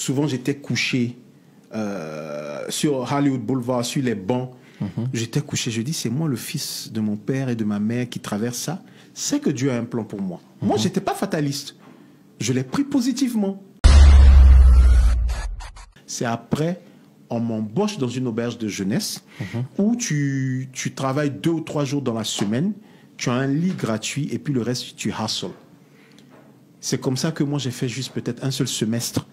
souvent j'étais couché euh, sur Hollywood Boulevard, sur les bancs. J'étais couché, je dis, c'est moi le fils de mon père et de ma mère qui traverse ça. C'est que Dieu a un plan pour moi. Moi, j'étais pas fataliste. Je l'ai pris positivement. C'est après, on m'embauche dans une auberge de jeunesse où tu, tu travailles deux ou trois jours dans la semaine, tu as un lit gratuit et puis le reste, tu hustles. C'est comme ça que moi, j'ai fait juste peut-être un seul semestre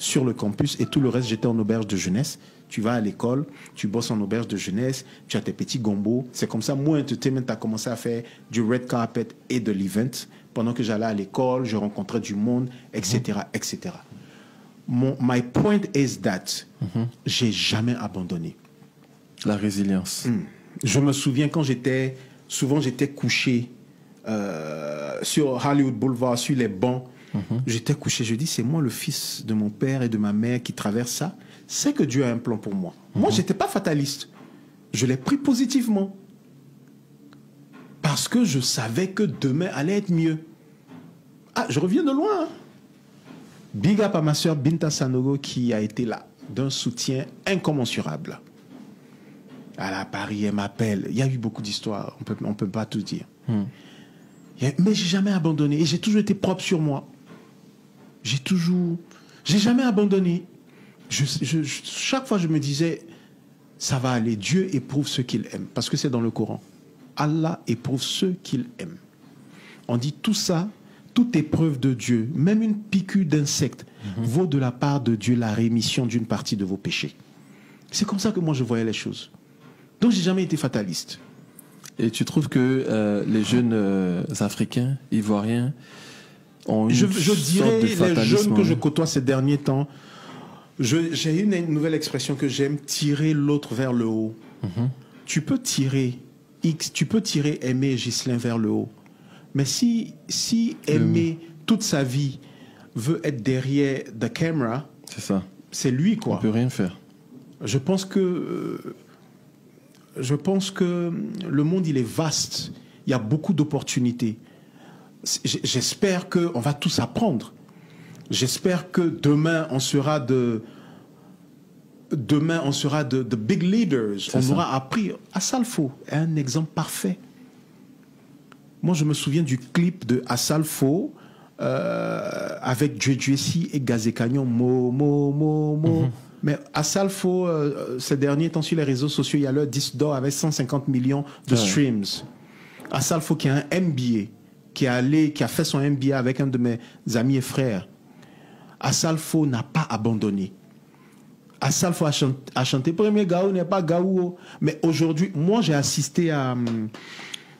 sur le campus et tout le reste, j'étais en auberge de jeunesse. Tu vas à l'école, tu bosses en auberge de jeunesse, tu as tes petits gombos. C'est comme ça, moi, Entertainment a commencé à faire du red carpet et de l'event. Pendant que j'allais à l'école, je rencontrais du monde, etc., etc. Mon, my point is that j'ai jamais abandonné. La résilience. Je me souviens quand j'étais, souvent j'étais couché euh, sur Hollywood Boulevard, sur les bancs. J'étais couché, je dis, c'est moi le fils de mon père et de ma mère qui traverse ça. C'est que Dieu a un plan pour moi. Moi, j'étais pas fataliste. Je l'ai pris positivement. Parce que je savais que demain allait être mieux. Ah, je reviens de loin. hein. Big up à ma soeur Binta Sanogo qui a été là, d'un soutien incommensurable. À la Paris, elle m'appelle. Il y a eu beaucoup d'histoires, on peut, ne peut pas tout dire. A- Mais j'ai jamais abandonné et j'ai toujours été propre sur moi. J'ai toujours. J'ai jamais abandonné. Je, je- je- chaque fois, je me disais, ça va aller. Dieu éprouve ceux qu'il aime. Parce que c'est dans le Coran. Allah éprouve ceux qu'il aime. On dit tout ça, toute épreuve de Dieu, même une piqûre d'insecte, vaut de la part de Dieu la rémission d'une partie de vos péchés. C'est comme ça que moi je voyais les choses. Donc j'ai jamais été fataliste. Et tu trouves que euh, les jeunes euh, Africains, Ivoiriens, ont une Je, je sorte dirais de les jeunes que je côtoie ces derniers temps, j'ai une, une nouvelle expression que j'aime, tirer l'autre vers le haut. Tu peux tirer X, tu peux tirer aimer Ghislain vers le haut. Mais si, si aimer toute sa vie veut être derrière the camera, C'est ça. c'est lui On quoi. peut rien faire. Je pense que euh, je pense que le monde il est vaste. Il y a beaucoup d'opportunités. J'espère que on va tous apprendre. J'espère que demain on sera de demain on sera de, de big leaders. On ça. aura appris. Assalfo est un exemple parfait. Moi, je me souviens du clip de Assalfo euh, avec Jesse et Gazé Canyon. Mo, mo, mo, mo. Mais Assalfo, euh, ces derniers temps sur les réseaux sociaux, il y a leur disque d'or avec 150 millions de Ouais. streams. Assalfo qui a un MBA, qui a fait son MBA avec un de mes amis et frères. Assalfo n'a pas abandonné. Assalfo a, chan- a chanté Premier Gaou n'est pas Gaou. Mais aujourd'hui, moi j'ai assisté hum,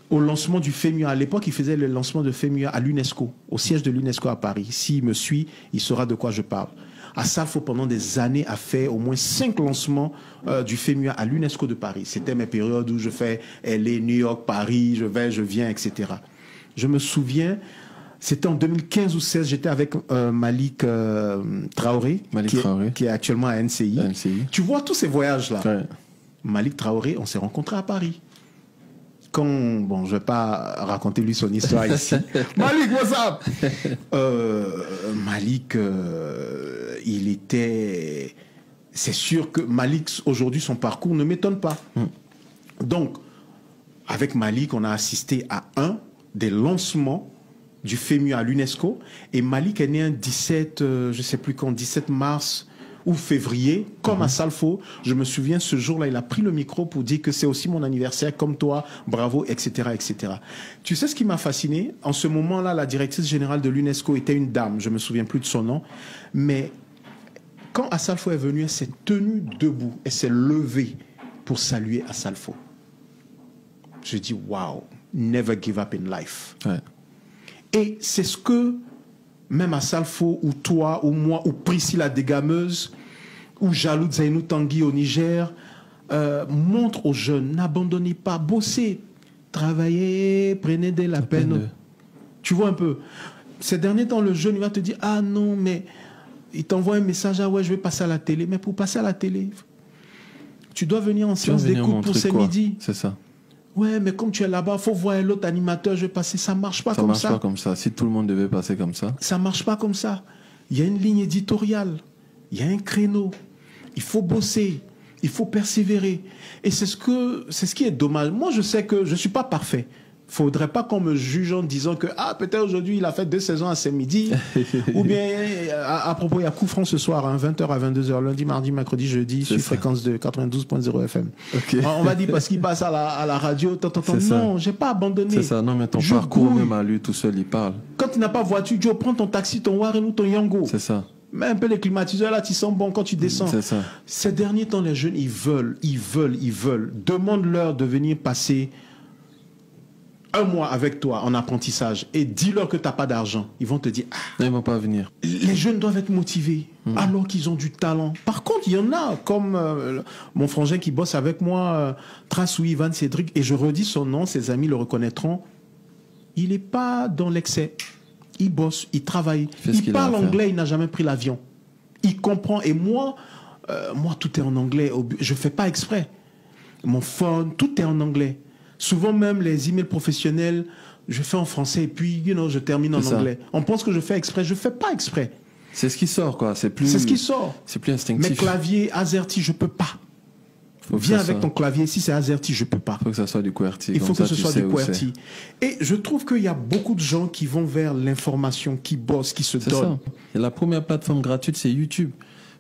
au lancement du FEMUA. À l'époque, il faisait le lancement de FEMUA à l'UNESCO, au siège de l'UNESCO à Paris. S'il me suit, il saura de quoi je parle. Assalfo, pendant des années, a fait au moins cinq lancements euh, du FEMUA à l'UNESCO de Paris. C'était mes périodes où je fais LA, New York, Paris, je vais, je viens, etc. Je me souviens, c'était en 2015 ou 16, j'étais avec euh, Malik euh, Traoré, Malik qui, est- Traoré. qui est actuellement à NCI. À NCI. Tu vois tous ces voyages-là? Ouais. Malik Traoré, on s'est rencontrés à Paris. Quand, bon, je vais pas raconter lui son histoire ici. Malik, what's up? Euh, Malik, il était. C'est sûr que Malik, aujourd'hui, son parcours ne m'étonne pas. Donc, avec Malik, on a assisté à un des lancements du FEMU à l'UNESCO. Et Malik est né un 17, euh, je sais plus quand, 17 mars ou février, comme à Salfo. Je me souviens, ce jour-là, il a pris le micro pour dire que c'est aussi mon anniversaire, comme toi, bravo, etc., etc. Tu sais ce qui m'a fasciné? En ce moment-là, la directrice générale de l'UNESCO était une dame, je me souviens plus de son nom, mais quand Assalfo est venu, elle s'est tenue debout, elle s'est levée pour saluer Assalfo. Je dis, wow, never give up in life. Ouais. Et c'est ce que même à Salfo, ou toi, ou moi, ou Priscilla Dégameuse, ou Jaloud Zainou Tanguy au Niger, euh, montre aux jeunes, n'abandonnez pas, bossez, travaillez, prenez de la peine. peine. Tu vois un peu. Ces derniers temps, le jeune, il va te dire, ah non, mais il t'envoie un message, ah ouais, je vais passer à la télé. Mais pour passer à la télé, tu dois venir en séance d'écoute pour montrer ce quoi? midi. C'est ça. Ouais, mais comme tu es là-bas, faut voir l'autre animateur, je vais passer. Ça marche pas Ça comme marche ça. pas comme ça. Si tout le monde devait passer comme ça. Ça marche pas comme ça. Il y a une ligne éditoriale. Il y a un créneau. Il faut bosser. Il faut persévérer. Et c'est ce que, c'est ce qui est dommage. Moi, je sais que je suis pas parfait. Faudrait pas qu'on me juge en disant que, ah, peut-être aujourd'hui, il a fait deux saisons à midi ou bien, à, à, propos, il y a coup franc ce soir, hein, 20h à 22h, lundi, mardi, mercredi, jeudi, sur fréquence de 92.0 FM. Okay. On va dire parce qu'il passe à la, à la radio. Non, j'ai pas abandonné. C'est ça. Non, mais ton je parcours, cours. même à lui, tout seul, il parle. Quand tu n'as pas voiture, Joe, prends ton taxi, ton Warren ou ton Yango. C'est ça. Mais un peu les climatiseurs là, tu sens bon quand tu descends. C'est ça. Ces derniers temps, les jeunes, ils veulent, ils veulent, ils veulent. Demande-leur de venir passer un mois avec toi en apprentissage et dis-leur que tu n'as pas d'argent. Ils vont te dire ah, Ils ne vont pas venir. Les jeunes doivent être motivés mmh. alors qu'ils ont du talent. Par contre, il y en a comme euh, mon frangin qui bosse avec moi, euh, Trace ou Ivan Cédric, et je redis son nom, ses amis le reconnaîtront. Il n'est pas dans l'excès. Il bosse, il travaille. Il, il parle anglais, il n'a jamais pris l'avion. Il comprend. Et moi, euh, moi, tout est en anglais. Je ne fais pas exprès. Mon phone, tout est en anglais. Souvent même les emails professionnels, je fais en français et puis, you know, je termine en anglais. On pense que je fais exprès. Je ne fais pas exprès. C'est ce qui sort, quoi. C'est plus. C'est ce qui sort. C'est plus instinctif. Mais clavier AZERTY, je peux pas. Faut Viens avec soit... ton clavier. Si c'est AZERTY, je peux pas. Il faut que ça soit du QWERTY. Il faut que ce soit du QWERTY. Et je trouve qu'il y a beaucoup de gens qui vont vers l'information, qui bossent, qui se donnent. Ça. Et la première plateforme gratuite, c'est YouTube.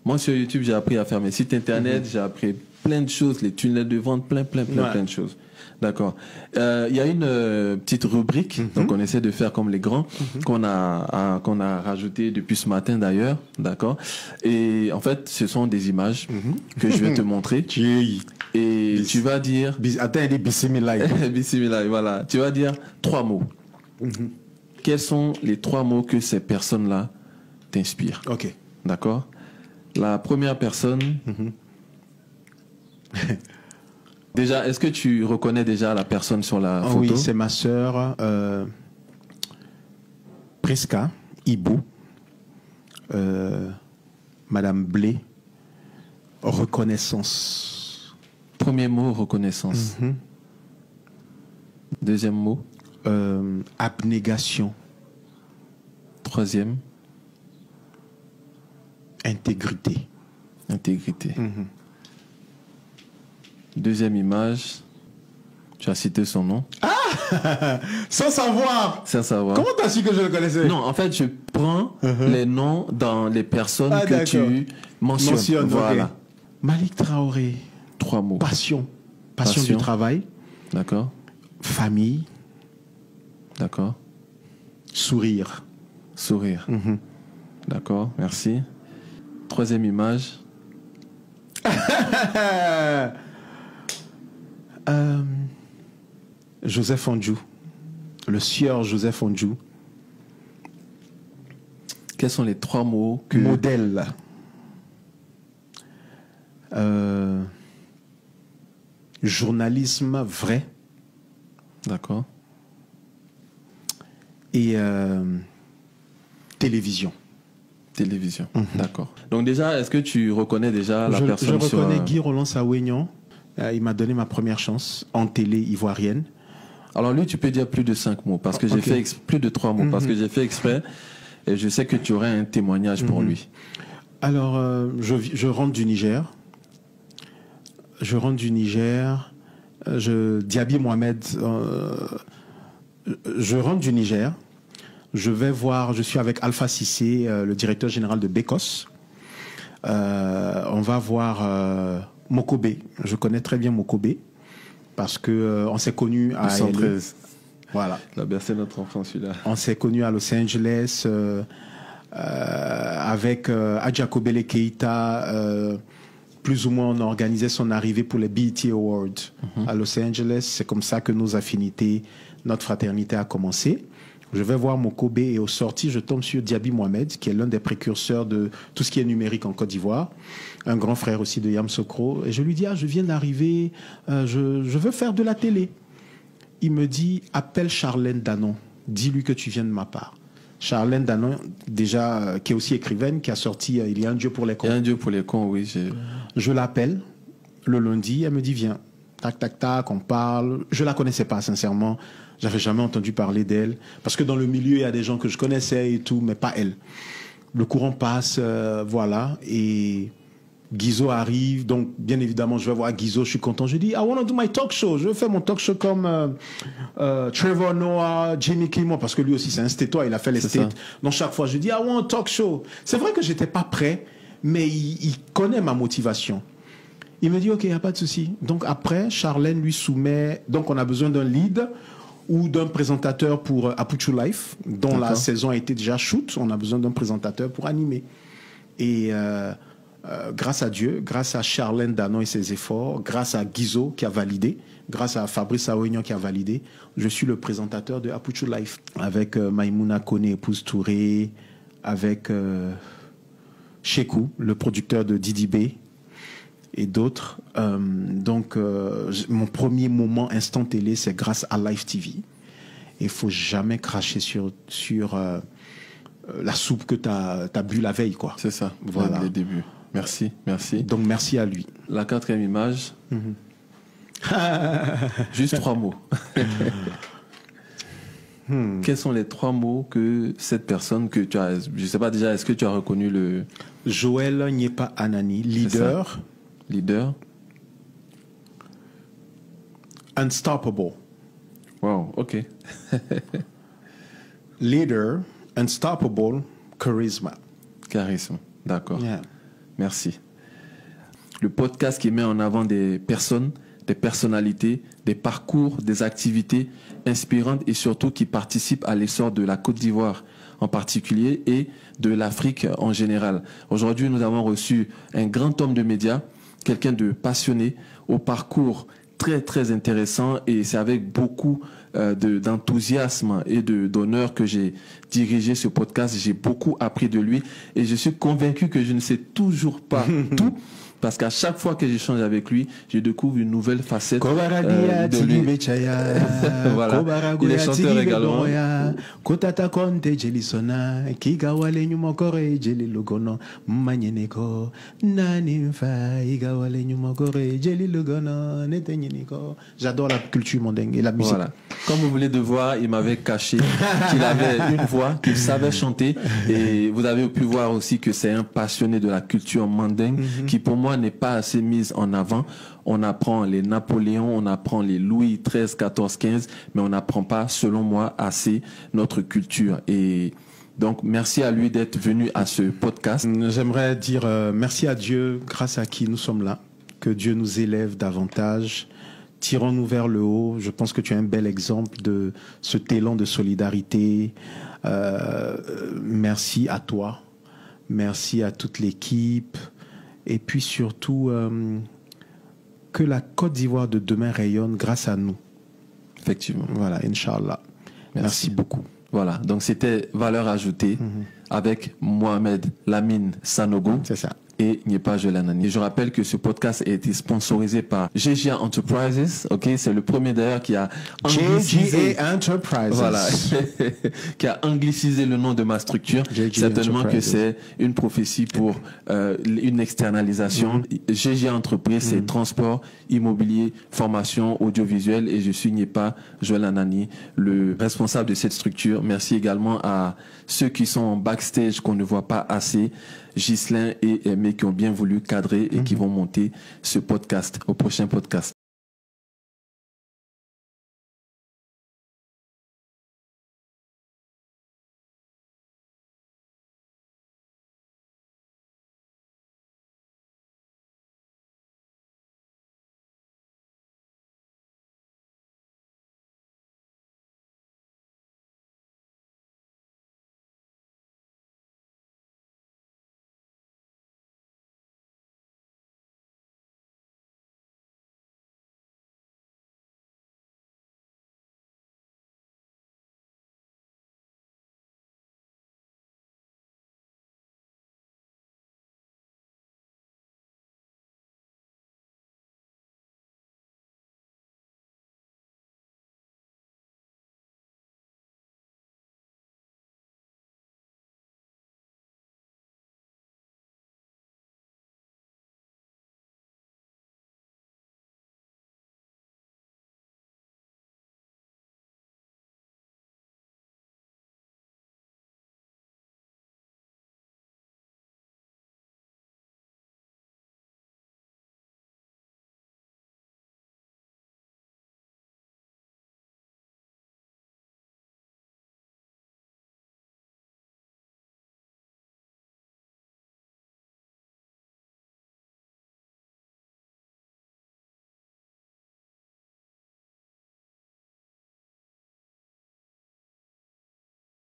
Moi, sur YouTube, j'ai appris à faire mes sites internet, mm -hmm. j'ai appris plein de choses, les tunnels de vente, plein, plein, plein, ouais. plein de choses. D'accord. Il euh, y a une euh, petite rubrique, mm -hmm. donc on essaie de faire comme les grands, mm -hmm. qu'on a, qu'on a rajouté depuis ce matin d'ailleurs, d'accord. Et en fait, ce sont des images que je vais te montrer. Et Bis. tu vas dire. Attends, il est bismillah. bismillah, voilà. Tu vas dire trois mots. Quels sont les trois mots que ces personnes-là t'inspirent? Ok. D'accord. La première personne. Déjà, est-ce que tu reconnais déjà la personne sur la oh photo? Oui, c'est ma sœur euh, Prisca Ibou, euh, Madame Blé. Reconnaissance. Premier mot, reconnaissance. Mm -hmm. Deuxième mot? Euh, Abnégation. Troisième? Intégrité. Intégrité. Mm -hmm. Deuxième image, tu as cité son nom. Ah Sans savoir Sans savoir. Comment tu as su que je le connaissais? Non, en fait, je prends uh -huh. les noms dans les personnes ah, que tu mentionnes. Mentionne, voilà. Okay. Malik Traoré. Trois mots. Passion. Passion, Passion. du travail. D'accord. Famille. D'accord. Sourire. Sourire. Mm -hmm. D'accord, merci. Troisième image. Euh, Joseph Ondjou, le sieur Joseph Ondjou. Quels sont les trois mots que... Modèle. Euh, journalisme vrai. D'accord. Et euh, télévision. Télévision, -hmm. d'accord. Donc déjà, est-ce que tu reconnais déjà la je, personne Je reconnais sur, Guy Roland Sawignon. Euh, il m'a donné ma première chance en télé ivoirienne. Alors lui, tu peux dire plus de cinq mots parce que okay. j'ai fait plus de trois mots mm -hmm. parce que j'ai fait exprès et je sais que tu aurais un témoignage mm -hmm. pour lui. Alors, euh, je, je, rentre du Niger. Je rentre du Niger. Je, Diaby Mohamed. Euh, je rentre du Niger. Je vais voir, je suis avec Alpha Sissé, euh, le directeur général de Bécos. on va voir Mokobe. Je connais très bien Mokobe parce que euh, on s'est connu à 113. Voilà. Il a bercé notre enfant celui-là. On s'est connu à Los Angeles euh, euh, avec Adjakobele Keita. plus ou moins, on a organisé son arrivée pour les BET Awards mm -hmm. à Los Angeles. C'est comme ça que nos affinités, notre fraternité a commencé. Je vais voir Mokobe et au sorti, je tombe sur Diaby Mohamed, qui est l'un des précurseurs de tout ce qui est numérique en Côte d'Ivoire, un grand frère aussi de Yam Sokro. Et je lui dis, ah, je viens d'arriver, euh, je, je, veux faire de la télé. Il me dit, appelle Charlène Danon, dis-lui que tu viens de ma part. Charlène Danon, déjà, euh, qui est aussi écrivaine, qui a sorti euh, Il y a un Dieu pour les cons. Il y a un Dieu pour les cons, oui. Je l'appelle le lundi, elle me dit, viens. Tac, tac, tac, on parle. Je la connaissais pas, sincèrement. J'avais jamais entendu parler d'elle. Parce que dans le milieu, il y a des gens que je connaissais et tout, mais pas elle. le courant passe, euh, voilà, et Guizot arrive, donc bien évidemment, je vais voir Guizot, je suis content. Je dis, I want to do my talk show. Je veux faire mon talk show comme euh, euh, Trevor Noah, Jimmy Kimmel, parce que lui aussi, c'est un stétois, il a fait les states. Donc chaque fois, je dis, I want a talk show. C'est vrai que j'étais pas prêt, mais il, connaît ma motivation. Il me dit, OK, il n'y a pas de souci. Donc après, Charlène lui soumet, donc on a besoin d'un lead ou d'un présentateur pour Apuchu Life, dont la saison a été déjà shoot. On a besoin d'un présentateur pour animer. Et euh, euh, grâce à Dieu, grâce à Charlène Danon et ses efforts, grâce à Guizot qui a validé, grâce à Fabrice Aouignan qui a validé, je suis le présentateur de Apuchu Life avec euh, Maïmouna Kone, épouse Touré, avec euh, Shekou, le producteur de Didi B et d'autres. Euh, donc, mon premier moment instant télé, c'est grâce à Live TV. Il faut jamais cracher sur, sur la soupe que tu as, as, bu la veille. quoi. C'est ça, voilà. le début. Merci, merci. Donc merci à lui. La quatrième image. Mhm. Juste trois mots. Hmm. Quels sont les trois mots que cette personne que tu as, je ne sais pas déjà, est-ce que tu as reconnu le... Joël Nyepa Anani, leader. Leader? Unstoppable. Wow, ok. leader, unstoppable, charisma. Charisme, d'accord. Merci. Le podcast qui met en avant des personnes, des personnalités, des parcours, des activités inspirantes et surtout qui participent à l'essor de la Côte d'Ivoire en particulier et de l'Afrique en général. Aujourd'hui, nous avons reçu un grand homme de médias, quelqu'un de passionné, au parcours très très intéressant et c'est avec beaucoup euh, d'enthousiasme et de d'honneur que j'ai dirigé ce podcast. J'ai beaucoup appris de lui et je suis convaincu que je ne sais toujours pas tout. Parce qu'à chaque fois que j'échange avec lui, je découvre une nouvelle facette euh, de lui. voilà. Il est chanteur également. Netenyeniko. J'adore la culture mondaine et la musique. Voilà. Comme vous voulez de voir, il m'avait caché qu'il avait une voix, qu'il savait chanter. Et vous avez pu voir aussi que c'est un passionné de la culture mandingue mhm. qui, pour moi, n'est pas assez mise en avant. On apprend les Napoléons, on apprend les Louis XIII, XIV, XV, mais on n'apprend pas, selon moi, assez notre culture. Et donc, merci à lui d'être venu à ce podcast. J'aimerais dire euh, merci à Dieu, grâce à qui nous sommes là. Que Dieu nous élève davantage tirons-nous vers le haut. Je pense que tu es un bel exemple de ce talent de solidarité. Euh, merci à toi. Merci à toute l'équipe. Et puis surtout, euh, que la Côte d'Ivoire de demain rayonne grâce à nous. Effectivement. Voilà, Inch'Allah. Merci. beaucoup. Voilà, donc c'était valeur ajoutée mhm. avec Mohamed Lamine Sanogo. C'est ça et Niepa Jolanani. Je rappelle que ce podcast a été sponsorisé par GGA Enterprises. Ok, c'est le premier d'ailleurs qui a anglicisé, Enterprises. Voilà, qui a anglicisé le nom de ma structure. Certainement que c'est une prophétie pour euh, une externalisation. Mm-hmm. GGA Entreprise, c'est mm-hmm. transport, immobilier, formation, audiovisuel et je suis Niepa Jolanani, le responsable de cette structure. Merci également à ceux qui sont en backstage qu'on ne voit pas assez. Ghislain et Aimé qui ont bien voulu cadrer et qui mhm. vont monter ce podcast au prochain podcast.